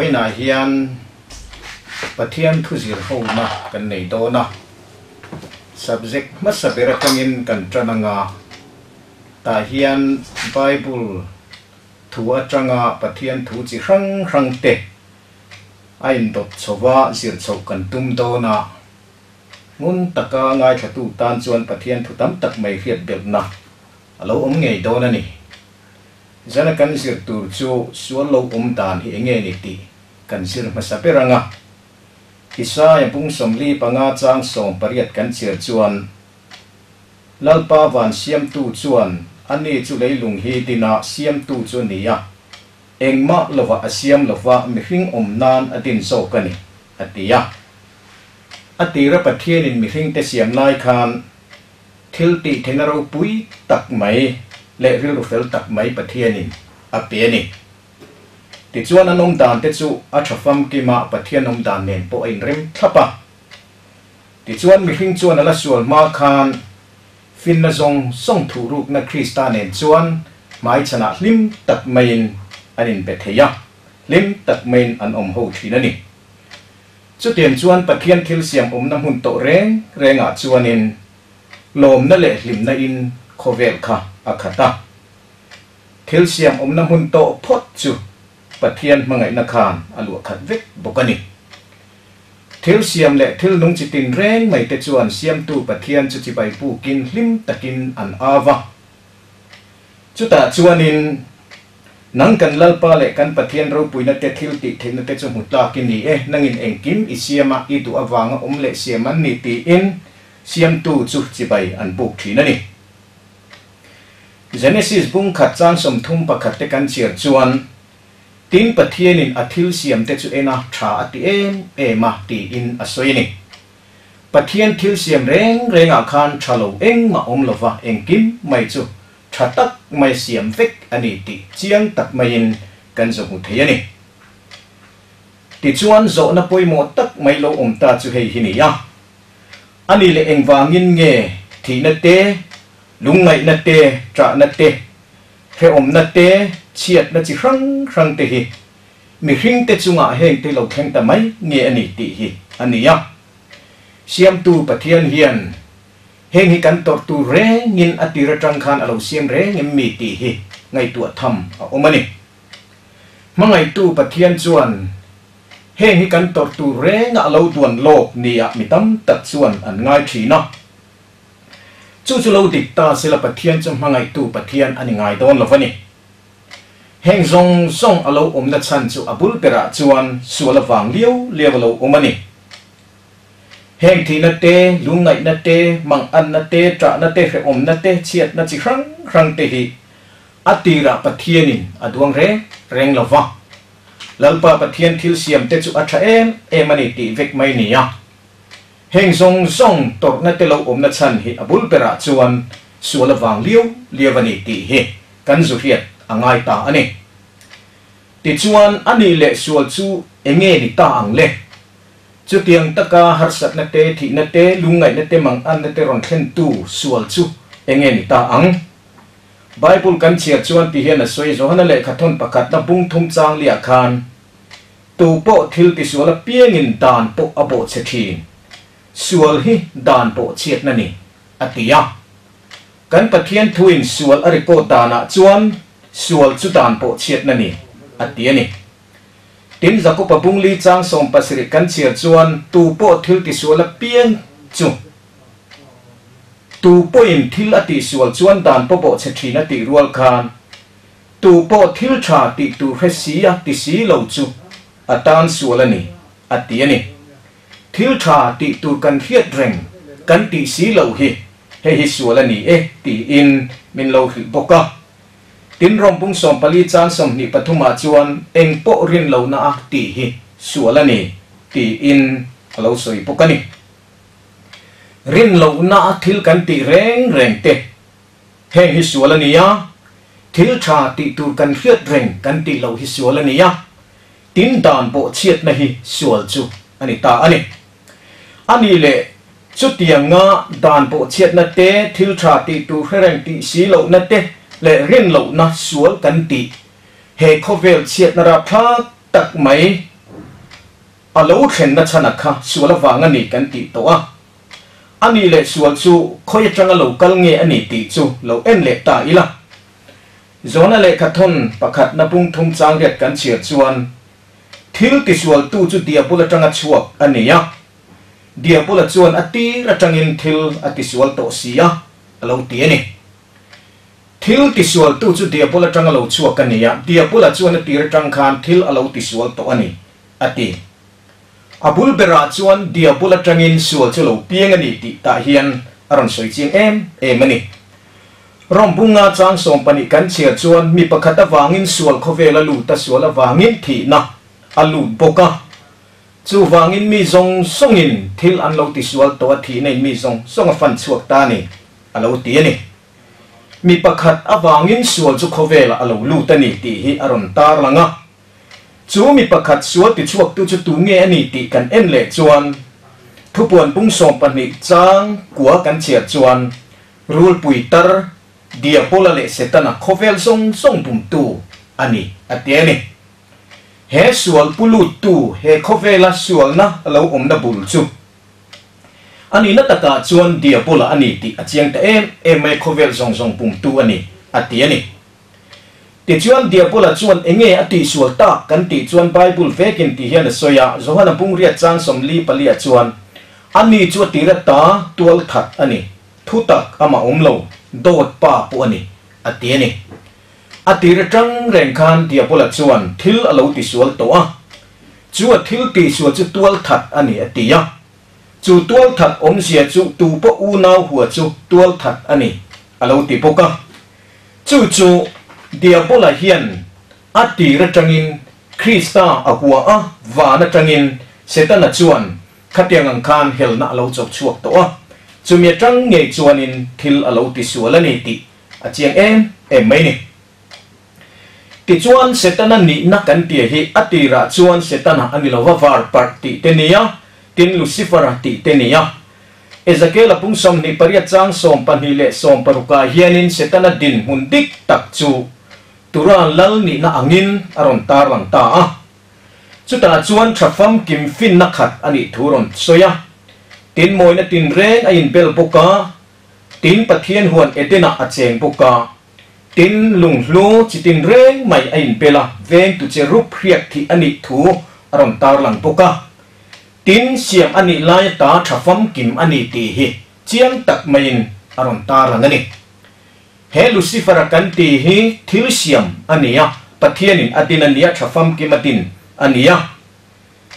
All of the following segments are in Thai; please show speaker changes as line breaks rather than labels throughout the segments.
khối na hiền bà thiên thu diệt hậu mà cần này đó na subject mất sập bê ra công in cần cho ngà, à ta hiền bible thu ở trong à bà thiên thu chỉ răng răng tệ ai đột sầu va diệt sầu cần tum đó na ngun tắc ca ngay thật tu tan chuan bà thiên thu tắm tắc mày khiết biệt na lâu ông ngày đó na nè ဇနကန်စီတူချူဆွလောအုံတန်ဟိငေနီတီกันเสื่อมาสับเปรังอ่ะกิซายปุ่งสมลีปงอาจางส่งปริยัดกันเชียชวนลลปาวันเสียมตูชวนอันนี้จุเลยลุงฮีดินาเสียมตูชวนนี้อ่ะเองมาลวะเสียมลวะมิหิงอมนานอดินโซกันนี่อติยะอติระปะเทียนินมิหิงเตเสียมนายคานทิลติเทนรูปุยตักไหมและริลเฟลตักไหมปะเทียนินอเปียนิติจวนนมดานเตจูอัชฟัมกิมาปะเทียนนมดานเนนโปอินริมทับปะติจวนมิฮิงจวนละส่วนมาคานฟินละงส่งถูรูปนักคริสตานเนนจวนหมายชนะลิมตักเมนอันอินเปเทียลิมตักเมนอันอมโฮทีนันนี่จุดเดียนจวนปะเทียนทิลเสียมอมน้ำหุ่นโตเรงเรงอาจวนินลมนั่นแหละลิมนั่นอินโคเวลค่ะอัคตาทลเซียมอมน้ำหุ่นโตพดจูปทเทียนมังไงนักขานอลัวขัดววกบกันิทิลเสียมและทิลนุงจิตินแรงไม่เตจวนเสียมตูปทเทียนจุจิไปปูกินลิมตะกินอันอาวะจุตาจวนินนังกันลลปาเลกันปทเทียนรูปุยนัตทิลติเทนเตจมุตากินนี่เอ๊ะนังอินเองกิมอิเสียมาอิตอาวังอมเลเสียมันนิติอินเสียมตูจุจิไปอันบุกทีนั่นนี่ Genesis บุ้งขัดจานสมทุ่มประขัดเตกันเสียจวน tin in athil siam te chu ena tha ati em ema ti in asoini pathian thil siam reng renga khan thalo eng ma om lova eng kim mai chu tha tak mai siam vek ani ti chiang tak mai in kan zo mu thei ani ti chuan zo na poi mo tak mai lo om ta chu hei hini ya ani le eng wangin nge thi na te lungai na te tra na te เทอมนัดเตชียดนัจิครังครังเตหีมีคริงเตจุงอาเฮงเตเราแข่งแต่ไม่เงี้ยอันนี้ตีหีอันนี้ยักเสียมตูปะเทียนเฮียนเฮงฮิกันตอตูเรเงินอติระจังคานเราเสียมเรเงินมีตีหีไงตัวทำเอาออกมาหนิเมื่อไงตูปะเทียนชวนเฮงฮิกันตอตูเรงเราตัวโลกนี่อะมีตั้มตัดส่วนอันง่ายทีเนาะ chu chu lo dik ta sila pathian chum mangai tu pathian ani ngai don lo vani heng zong zong alo om um na san chu abul pera su suala wang liu liu alo om um omani heng thi na te lung ngai na te mang an na te tra na te fe om na te chiat na chi khrang khrang te hi atira in aduang re reng lova lalpa pathian thil siam te chu atha em em ani ti vek mai ni ya heng song song tok na telo om na chan hi abul pera chuan suala wang liu liawani ti hi kan zu hiat angai ta ani ti chuan ani le sual chu enge ni ta ang le chu tiang taka har sat na te thi na te lungai na te mang an na te ron thlen tu sual chu enge ni ta ang bible kan chia chuan ti hian a soi zo hana le khathon pakhat na bung thum chang lia khan tu po thil ti suala piangin dan po abo che thin สวลฮิดานโปเชียดนันี่อติยากันปะเทียนทวินสวลอริโกดานะจวนสวลจุดานโปเชียดนันี่อติยานี่ติมจักุบปุงลีจางส่งปัสริกันเชียจวนตูโปทิลติสวลเปียงจุตูโปอินทิลอติสวลจวนดานโปโปเชทีนติรวลคานตูโปทิลชาติตูเฮสียติสีเหลาจุอตานสวลนี่อติยานี่ thiếu trà tị tu cần thiết rèn cần tị xí lâu hi hệ hi sủa là nỉ ê tị in mình lâu hi bốc cơ tin rong bung som pali chan som ni pathuma chuan eng po rin lâu na ti hi sủa là nỉ tị in lâu soi bốc nỉ rin lâu na thil cần tị rèn rèn tê hệ hi sủa là nỉ á thiếu trà tị tu cần thiết rèn cần tị lâu hi sủa là nỉ á tin đàn bộ chiết nà hi sủa chu anh ta anh อันนี้เลยชุดเียงงาดานโปเชียดนัเตทิลชาติตูเรังติสีเหล่านัเตและเรียนเหล่านะสวนกันติเฮโคเวลเชียดนราพาตักไหมอาลูเห็นนัชนะค่ะสวลวางันี่กันติตัวอันนี้เลยสวนสูคอยจังเหลากังเงอันนี้ติสูเหลาเอ็นเละตาอีละจอนอะไรขัดทนประคัดนับุงทุ่มจางเรียกกันเฉียดชวนทิลติสวลตู้จุดเดียบุลจังชวกอันนี้ยะ dia pula chuan ati ratangin thil ati sual to sia alo ti ani thil ti sual tu chu dia pula tang alo chuak ania dia pula chuan ati ratang khan thil alo ti sual to ani ati abul bera chuan dia pula tangin sual chu lo piang ani ti ta hian aron soi ching em em ani rom bunga chang som pani kan chia chuan mi pakhat awangin sual khovela lu ta sual awangin thi na alu boka chu wangin mi zong songin thil an lo ti sual to thi nei mi zong songa fan chuak ta ni alo ti ani mi pakhat awangin sual chu khowela alo lu ta ni ti hi aron tar langa chu mi pakhat sual ti chuak tu chu tu nge ani ti kan en le chuan thu puan pung som pan ni chang kwa kan chia chuan rul pui tar dia pola le setana khovel song song pum tu ani ati ani he sual pulu tu he khovela sual na lo om na bul chu ani na taka chuan dia pola ani ti achiang ta em em mai khovel zong zong pum tu ani ati ani ti chuan dia pola chuan enge ati sual ta kan ti chuan bible vekin ti hian soya zohan pung ria chang somli palia chuan ani chu ti ra ta tual that ani thutak ama omlo dot pa pu ani ati ani a tir trăng reng khan tia pola chuan thil a ti sual to a chu a thil ti sual chu tual that ani a tia chu tual that om sia chu tu po u nau hua chu tual that ani a lo ti poka chu chu dia pola hian a tir tangin krista a hua a va na tangin setana chuan khatiang ang khan hel na lo chok chuak to a chu mi trăng nge chuanin thil a lo ti sual ani ti a chiang em em mai ni Ti tichuan setana ni na kan tia hi atira chuan setana angilo va var parti tenia tin lucifer ti tenia ezekiel apung som ni pariat chang som panile som paruka hianin setana din hundik tak chu tura lal ni na angin aron tar lang ta a chuta chuan thafam kim fin na khat ani thuron soya tin moina tin reng ayin bel boka tin pathian huan etena acheng boka ตินลุงลูจิตินเร่งไม่อินเปล่าเวนตุเจรูปเรียกที่อันนี้ถูอารมณตาหลังปุกะตินเสียมอันนี้ลายตาฉฟัมกิมอันนีตีฮีเจียงตักไม่อินอารมณตาหลังนี้เฮลุซิฟระกันตีฮีทิลเสียมอันนี้ะปะเทียนินอตินันเนียฉฟัมกิมตินอันนี้ะ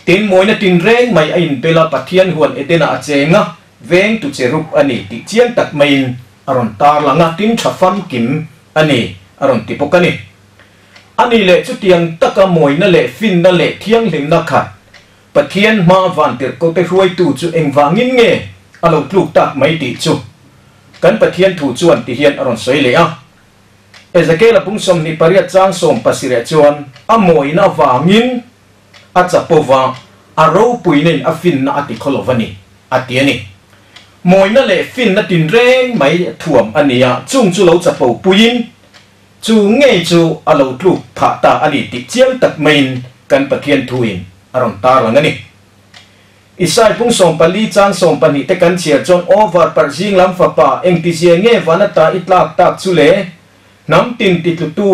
ตินมวยนตินเร่งไม่อินเปล่าปะเทียนหวนเอเตนาเจงะเวนตุเจรูปอันนีตีเจียงตักไม่อินอารมณตาหลังอัะตินฉฟัมกิม ani aron ti pokani ani le chu tiang taka moina le fin na le thiang lim na khat pathian ma van tir ko te ruai tu chu engwangin nge alo tluk tak mai ti chu kan pathian thu chuan ti hian aron soi le a ezakela pungsom ni pariat chang som pasire chuan a moina wangin a chapova a ro puinin a fin na ati kholovani ati ani มวยนั่นแหละฟินนั่นดินเร่งไม่ถ่วมอันนี้อ่ะจุงจูเราจะเปาปุยินจูเงยจูอาเราลูกผาตาอันนี้ติดเจียมตักเมนกันประเทียนทุยนอารมณ์ตาหลังนี่อีสายพุ่งส่งปลีจางส่งปนิแต่กันเชียจนโอเวอร์ปัจจิงลำฟ้าป่าเองติเชียงเงี้ยวันตาอิตลากตักจ่เลน้ำตินติดตู่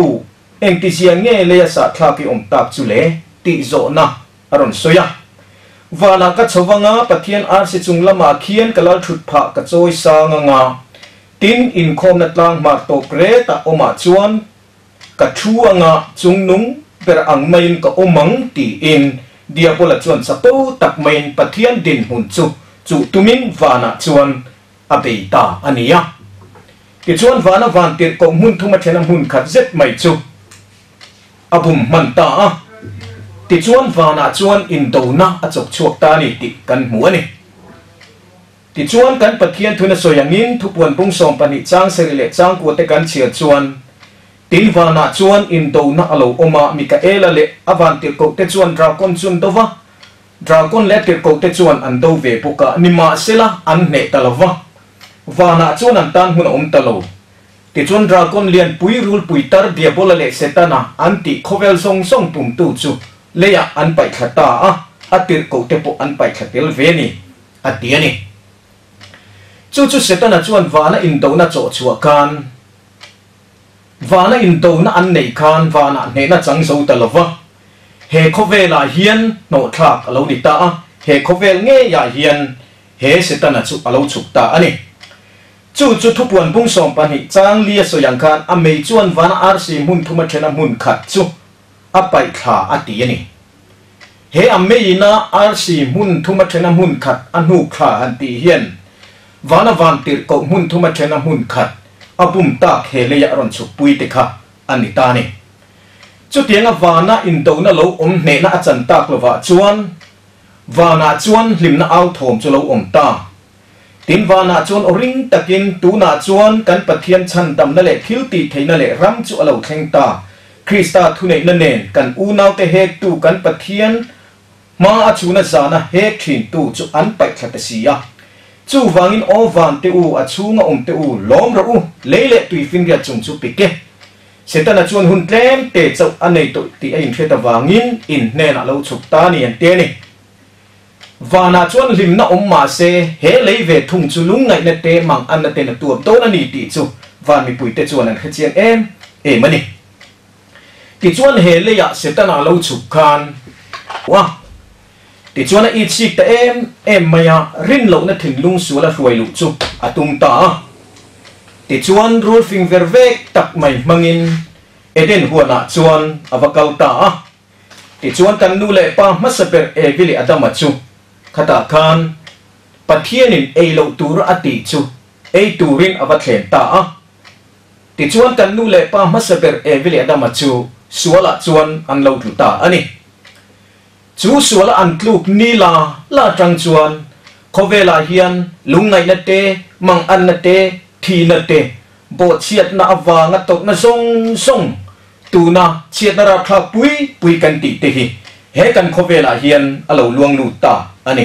เองติเชียงเงี้ยเลยสัตว์ทากิอมตักจ่เลติโจนะอารมณ์สุยา wala ka chawanga pathian ar si chung lama khian kalal thut pha ka choi sa nga nga tin in khom na tlang mar to kre ta oma chuan ka thu anga chung nung per ang main ka omang ti in dia pola chuan sapo tak main pathian din hun chu chu tumin wana chuan abeita ania ti chuan wana van tir ko mun thuma thena mun khat zet mai chu abum man ta a ti chuan vana chuan in do na a chok chuak ta ni ti kan mu ani ti chuan kan pathian thuna soyangin thupuan pung som pani chang serile chang ku te kan chia chuan tin vana chuan in do na alo à oma mikaela le avan à tir ko te chuan dragon chun dova vâng? dragon le tir ko te chuan an do ve puka nima sela an ne talova vana vâng? chuan an tan hun om talo ti chuan dragon lian pui rul pui tar diabola le setana anti khovel song song pum tu chu เลยอันไปขัดตาอ่ะอติรกูเทปุอันไปขัดเตลเวนี่อดียนี่จู่จู่เสตนาจวนวานะอินโดนะอจชัวกันวานะอินโดนะอันไหนกันวานะเหนนะจังโซตลวะเฮคเวลาเฮียนโนทลากเรานิตาอะเฮคเวลเงียเฮียนเฮเสตนาจูเอาฉุกตาอันนี้จู่จู่ทุบวันปุ้งสงปันหิจังเลียสยังกันอเมจวนวานะอาร์ซีมุนทุมาเชนมุนขัดจู่อาไปขาอตีนี่เฮอเมยนาอาร์ซีมุนทุมาเชนมุนขัดอนุขาอันตีเฮียนวานวานติรกมุนทุมาเชนมุนขัดอบุมตากเฮเลยรอนสุปุยติคะอันนี้ตานี่จุดเดียงวานาอินโดนาโลอมเนนาจันตากลวาจวนวานาจวนลิมนาเอาถมจุโลอมตาตินวานาจวนอริงตะกินตูนาจวนกันปะเทียนชันดำนั่าเลทิวตีไทยนั่าเลรัมจุอโลเคงตา Krista thu nei la nen u nau te hek tu kan pathian ma a chu na zana hek thin tu chu an pai thla te sia vang in o vang te u a chu nga om um te u lom ra u lele tui fin ria chung chu pike setan a chuan hun tlem te chau an nei to ti a in theta wangin in nè na lâu chụp ta ni an này ni và na chuan lim na om ma se he lấy về thùng chu lúng ngai nè te mang an nè te na tuam to na ni ti chu và mi pui te chuan an khachian em em ani ti chuan he le ya ah setana ah lo chuk khan wa ti chuan i chi ta em em maya ah, rin lâu na thin lung su la hruai lu chu atung ta ti chuan rul finger vek tak mai mangin eden huana chuan avakal ta ti chuan kan nu le pa masaper e vili adama chu khata khan pathianin ei lo tur ati chu ei turin avathlem ta ti chuan kan nu le pa masaper e vili adama chụp sủa là chuan ăn lâu chúng ta anh chú sủa là ăn lục ni là là trăng chuan có về là hiền lúng ngày nát tê măng ăn nát tê thì nát tê bộ chiết na và ngắt tóc na sông sông tu na chiết na ra thạc bụi bụi cần tị tê hi hết cần có về là hiền ở lâu luang lụt ta anh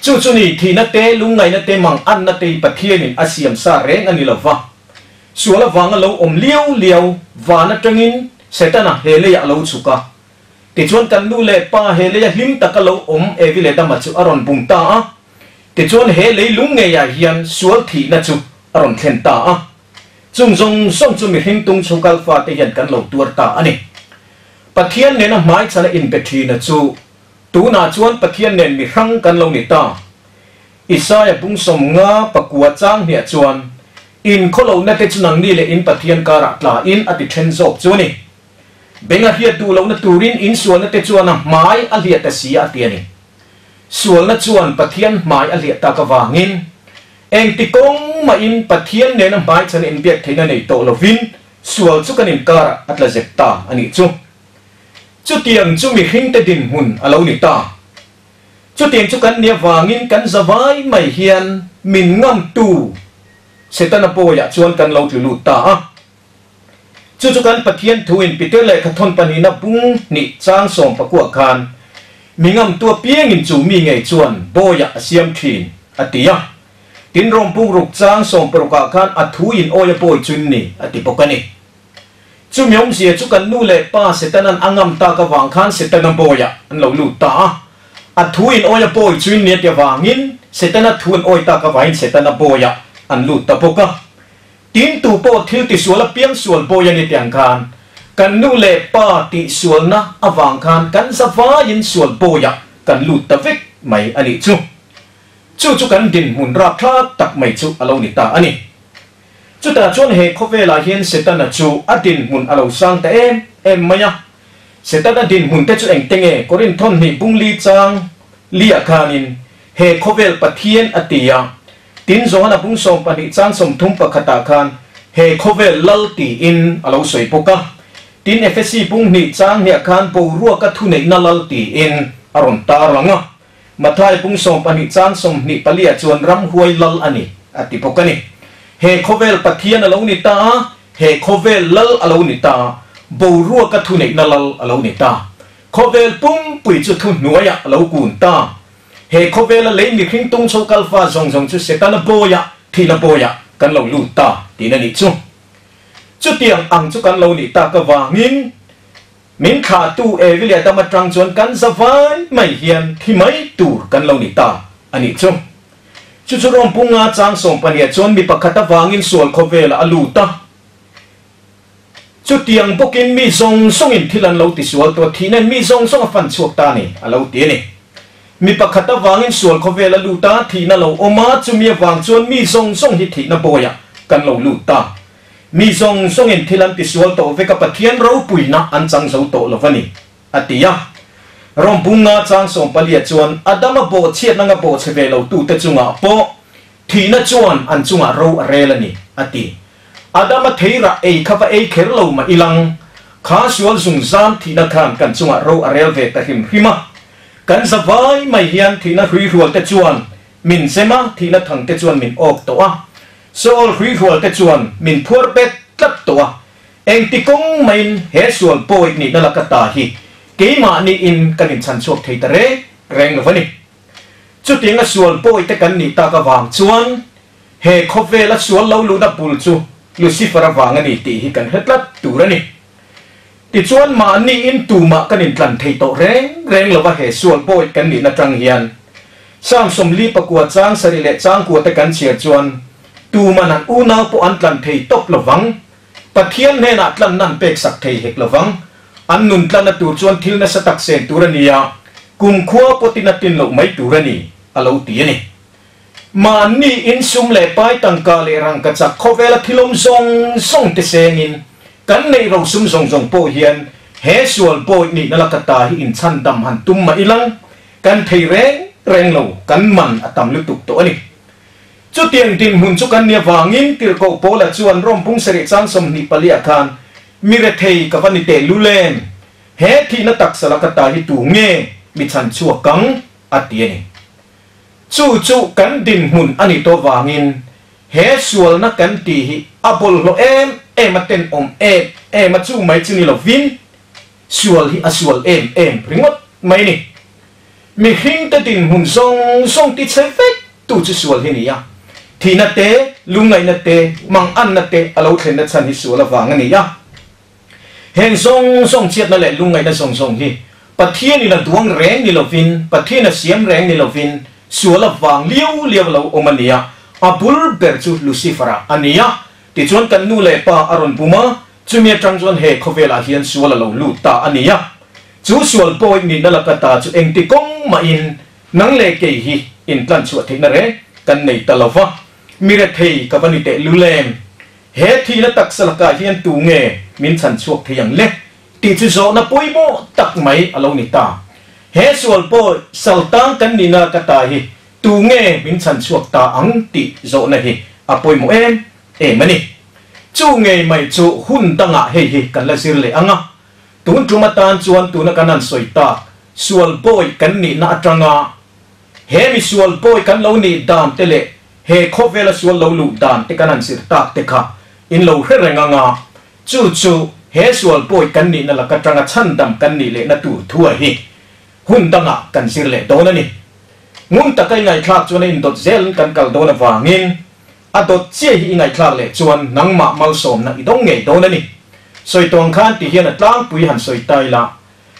chú chú này thì nát tê lúng ngày nát tê măng ăn nát tê bát thiên in asiam sa rẽ anh là vang sủa là vang ở lâu om liu liu và nát trăng in setana hele ya lo chuka ti chuan kan lu le pa hele ya hlim taka lo om e vi le dama chu aron bung ta a ti chuan he le lung nge ya hian sual thi na chu aron thlen ta a chung zong song chu mi hing tung chu kal fa te hian kan lo tur ta ani pathian nen a mai chala in betri na chu tu na chuan pathian nen mi rang kan lo ni ta isaya bung som nga pakua chang hia chuan in kholo na te chunang ni le in pathian kara tla in ati then zok chu ni bên benga hiat tu lo na turin in suôn na te chuan na mai a liat ta sia tiani sual na chuan pathian mai a liat ta ka wangin eng ti kong ma in pathian ne na mai chân in biak theina nei to lo vin sual chu kanin kar atla zek ta ani chu chu tiang chu mi hing te din hun alo ni ta chu tiang chu kan nia wangin kan vai mai hian min ngam tu setana po ya chuan kan lo tu lu ta จุจุกันปะเทียนทวินปิเตเลยขทนปนีนับบุ้งนิจ้างส่งประกวดคานมีงำตัวเปียงินจูมีไงจวนโบยาเสียมทีนอติยะตินรมปุงรุกจ้างส่งประกวดคานอธุวินโอยโปยจุนนี่อติปกันนี่จุมยงเสียจุกันนู่เลยป้าเสตนันอังงำตากระวังคานเสตนันโบยาอันเหลาลูตาอธุวินโอยโปยจุนเนี่ยเดียววางินเสตนันทุนโอยตากระวางเสตนันโบยาอันลูตาปกะตินตูโปทิลติสวลเปียงสวลโปยันิตีงคานกันนูเลป้าติสวลนะอวังคานกันสวายินสวลโปยักกันลุตะวิกไม่อันนี้ชุชู่จุกันดินมุนราคาตักไม่ชุอามณ์นิตาอันนี้จุดตาชวนเฮคเวลาเห็นเสตนาชูอดินมุนอารมณ์สังแต่เอ็มเอ็มมายะเสตนาดินมุนแต่จุเองเตงเอก็รินทนหิบุงลีจังเลียคานินเฮคเวลปะเทียนอติยังทินสงฆ์นับุงสงปฏิจันสมทุมประคตาคันเฮคเวลลัลตีอินอาลสวยปกะทินเอฟซีปุงนิจังเนี่ยคันปูรัวกัทุนนัลลตีอินอารมตาลังะมาทายปุงสงปฏิจันสมนิปเลียชวนรำหวยลัลอันนี้อติปกะนี่เฮคเวลปะเทียนอาลนิตาเฮคเวลลัลอาลนิตาบูรัวกัทุนนัลลอาลนิตาคเวลปุงปุยจุดทุนหน่วยอาลกุนตา hệ ko ve là lấy mi khing tung so kal fa zong zong chu se ta na bo ya thi là bò ya kan lo lu ta ti là nít chung chút tiang ăn chút kan lo nít ta ka wa ngin min kha tu e vi le ta ma trang chuan kan sa vai mai hian thi mai tur kan lo ni ta ani chu chu chu rom punga chang song pania chuan vàng pakhata wangin sual kho là alu ta chút chu bốc bokin mi zong song in thilan lo ti tôi thì thinen mi zong song fan chuak ta ni alo ti ni มีประขัดวางอินส่วนเขาเวลาลูตาทีนั่นเราอมาจะมีวางชวนมีทรงทรงหิถีนับอยกันเราลูตามีทรงทรงเห็นที่ลันติส่วลโตเวกับปะเทียนเราปุยนะอันจังเสาโตลวันนี้อติยะร่มบุงาจังสมปเลียจวนอดามโบเชียดนังโบเชเวลาตูเตจุงอาโปทีนั่จวนอันจุงอาเราเรลนี่อติอาดามเทระเอคาวเอเคลเรามาอิลังข้าส่วนสุงซามทีนักขามกันจุงอาเราเรลเวตหิมหิมะกันสบายไม่เฮียนที่น่ะหุยหัวแต่จวนมินเซมาที่น่ะทังแต่จวนมินออกตัวโซลหุยหัวแต่จวนมินพัวเป็ดตับตัวเองติกงไม่เฮส่วนป่วยนี่นั่นละกตาฮีกี่มานี่อินกันินชันสวกเทตเรแรงวันนี้จุดที่น่ะส่วนป่วยแต่กันนี่ตากวางจวนเฮคบเวละส่วนเลาลูนับบุลจูลูซิฟระวางนี่ตีฮีกันเฮ็ดลับตัวนี่ติดชวนมาหนี้อินตูมากันอินทันเทโตเร่งแรงเลยว่าเหตุส่วนป่วยกันนี่นดจังเฮียนสามสมลีประกวดสั้างสริเลสร้างกวดตะกันเสียจวนตูมานันอูนาวปอันทันเทยตบละวังปะเทียนเนนัดลันนันเป็กสักเทเหเละวังอันนุนทันตูจวนทิลนัสตักเซนตุรนียกุมขัวปตินัดตินโลไม่ตุรนีอาลตีนี่มานี่อินซุมเลไปตั้งกาเลรังกัจจโคเวลทิลมซงซงเตเซงิน kan nei ro sum song song po hian he sual po ni na lakata hi in chan dam han tum ma ilang kan thei reng reng lo kan man atam à lu tuk to ani chu tiang tin hun chu kan nia wangin tir ko po la chuan rom pung seri chan som ni pali athan mi re thei ka vani te lu len he thi na tak sala kata hi tu nge mi chan chu kang à à atieni chu chu kan din hun ani to wangin he sual na kan ti hi abol lo em เอมมาเต็นอมเอเอมาชูไม่ชินิลวินสวลฮิอาสวลเอ็มเอ็มริงดไม่นี่มีหิงตัดินหุ่นทรงทรงติดเซฟเฟกตูจะสวลฮินี่ยะทีนัตเตลุงไงนัตเตมังอันนัตเตอเราเทนนัตสันฮิสวลฟังงันนี้ยะเฮงทรงทรงเชียดนั่นแหละลุงไงนั่ทรงทรงที่ปทเทียนี่ละดวงแรงนี่ละฟินปัทเทียนเสียมแรงนี่ละฟินสวลฟังเลี้ยวเลี้ยวเราอมันนี่ยะอับุลเบรจูลูซิฟราอันนี้ยะติชวนกันนู่เลยป้าอรุณปุมาจุเมียจังจวนเฮคเวลาเฮียนสวลเราลูตาอันนี้ยะจูสวลโกยนี่นั่นละกตาจูเองติก้มมาอินนังเลเกฮีอินตันชวดที่นั่นเองกันในตลอดวะมีเรทีกับวันนี้เตลุเลมเฮทีนละตักสลกาเฮียนตูเงมินสันชวกที่ยังเล็กติจูโซนะปุยโมตักไม่อารมณ์นี่ตาเฮสวลโปสัลตังกันนี่นั่นกตาฮีตูเงมินสันชวกตาอังติโซนะฮีอะปอยโมเอ็มเอ็มันี่จู่เงยไม่จู่หุ่นตั้งอ่ะเฮ้ยกันละสิเลยอ่ะงะตุนจุมาตานชวนตุนกันนั่นสอยตาส่วนปอยกันนี่น่าจังอ่ะเฮ้มิสวนปอยกันเรา่นี้ดามเตเล่เฮโคเวลส่วนเรล่าลูดามเตกันนั่นสิตาเตค่ะอินเรหล่าเรื่องงะจู่จู่เฮ้ส่วนปอยกันนี่น่าละกันจังอ่ะฉันดำกันนี่เลยน่าตัวทัวเฮหุ่นตั้งอ่ะกันสิเลยโดนนี่งุนตะกไกไงคลาดชวนอินดดเซลกันกัลโดนวางินอัตัวเชี่ยยังไงคลาเลยชวนนังมาเมาสมนะอีต้องยงโดนนี่สวยตัวงข้านตีเฮียนตั้งปุยหันสวยตายละ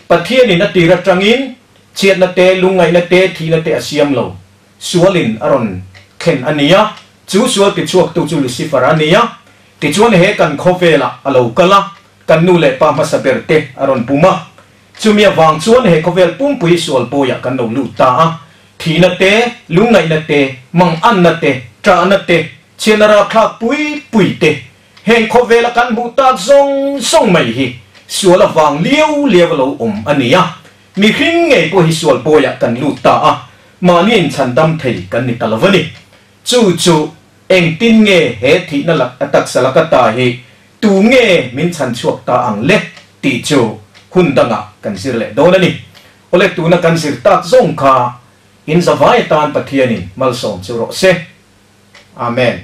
ปะเทียนีันตีระจังอินเชียดนดเตลุงไงนัดเตทีนัดเตอาเซียมโลสัวลินอรุนเข็นอันนี้จู่สวลติดช่วตุจุลิสิฟารานี้ติดช่วนเฮกันโคเวละอโลกละกันนู่เลปามาสเปรเตอรอนปุมะจู่มีวางชวนเฮโคเวลปุ่มปุยสวลปุยกันนู่ลูตาทีนัดเตลุงไงนัดเตมังอันนัดเตจานัดเตเชียนราคาปุยปุยเตเฮงโคเวลกันบุตาซงซงไม่ฮีสวละวางเลี้ยวเลี้ยวเราอมอันนี้อ่ะมีขิงเไงพวกฮิสวลปวยกันลูตาอ่ะมาเนี่นฉันดำเทกันนี่ตลอดวันนี้จู่จู่เองตินเงเฮทีนั่นละตักสลักตาเีตูเงมินฉันชวกตาอังเล็กตีจูหุ่นดังอ่ะกันสิเละโดนนี้โอเล็กตูนักกันสิตากซงคาอินสวายตานปะเทียนินมัลสงสิโรเซอาเมน